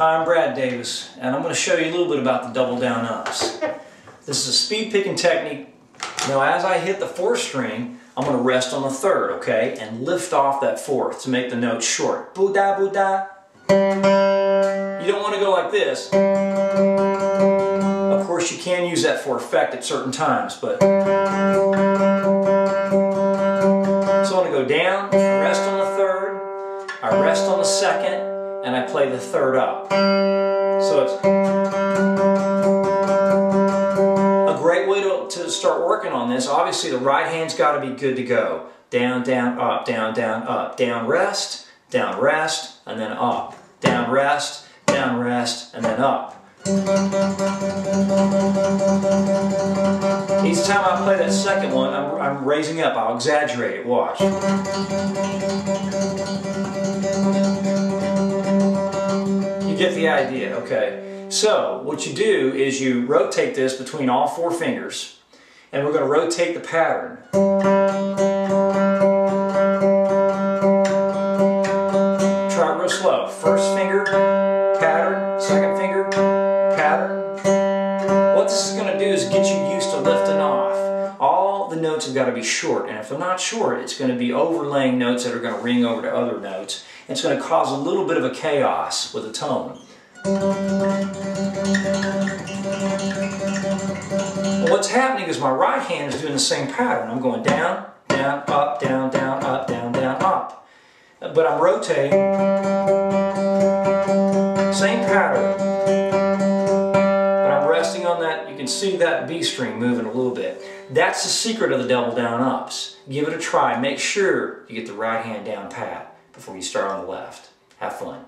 Hi, I'm Brad Davis, and I'm going to show you a little bit about the double down ups. This is a speed picking technique. Now, as I hit the fourth string, I'm going to rest on the third, okay, and lift off that fourth to make the note short. Boo-da, boo-da. You don't want to go like this. Of course, you can use that for effect at certain times, but... So I'm going to go down, rest on the third, I rest on the second, and I play the third up. So it's a great way to, to start working on this. Obviously the right hand's got to be good to go. Down, down, up, down, down, up. Down, rest, down, rest, and then up. Down, rest, down, rest, and then up. Each time I play that second one, I'm, I'm raising up. I'll exaggerate it. Watch. Get the idea, okay. So what you do is you rotate this between all four fingers and we're going to rotate the pattern. Try real slow. First finger, pattern, second finger, pattern. What this is going to do is get you used to lifting off. The notes have got to be short and if they're not short it's going to be overlaying notes that are going to ring over to other notes it's going to cause a little bit of a chaos with the tone. what's happening is my right hand is doing the same pattern. I'm going down, down, up, down, down, up, down, down, up. But I'm rotating. Same pattern. See that B string moving a little bit. That's the secret of the double down ups. Give it a try. Make sure you get the right hand down pat before you start on the left. Have fun.